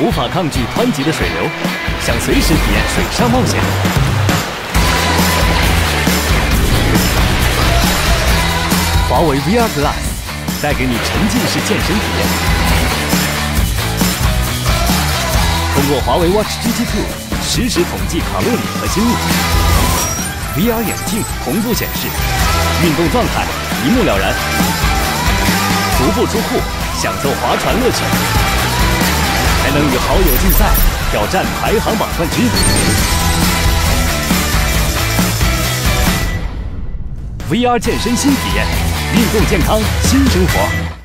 无法抗拒湍急的水流，想随时体验水上冒险。华为 VR Glass 带给你沉浸式健身体验。通过华为 Watch GT 2实时统计卡路里和心率，VR 眼镜同步显示运动状态，一目了然。足不出户，享受划船乐趣，能与好友竞赛，挑战排行榜冠军。VR 健身新体验，运动健康新生活。